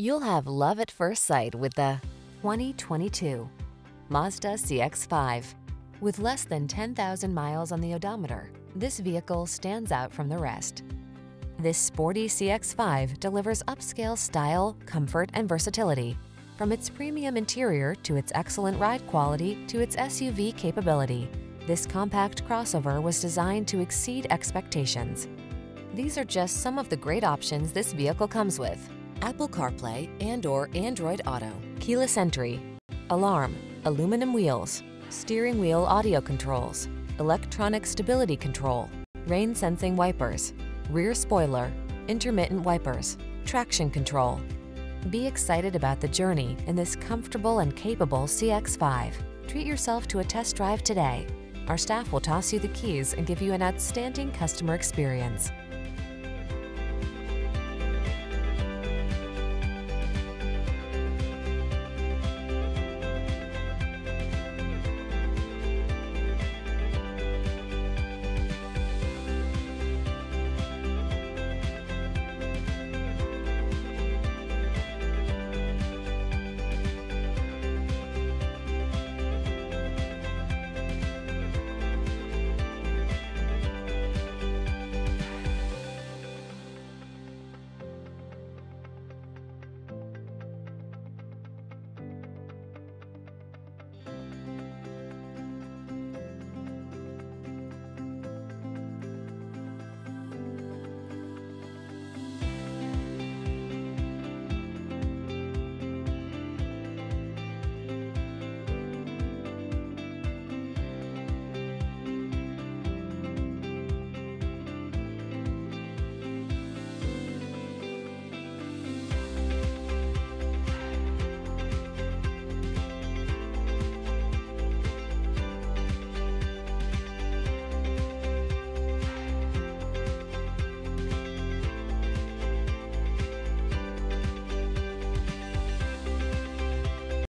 You'll have love at first sight with the 2022 Mazda CX-5. With less than 10,000 miles on the odometer, this vehicle stands out from the rest. This sporty CX-5 delivers upscale style, comfort, and versatility. From its premium interior to its excellent ride quality to its SUV capability, this compact crossover was designed to exceed expectations. These are just some of the great options this vehicle comes with. Apple CarPlay and or Android Auto, keyless entry, alarm, aluminum wheels, steering wheel audio controls, electronic stability control, rain sensing wipers, rear spoiler, intermittent wipers, traction control. Be excited about the journey in this comfortable and capable CX-5. Treat yourself to a test drive today. Our staff will toss you the keys and give you an outstanding customer experience.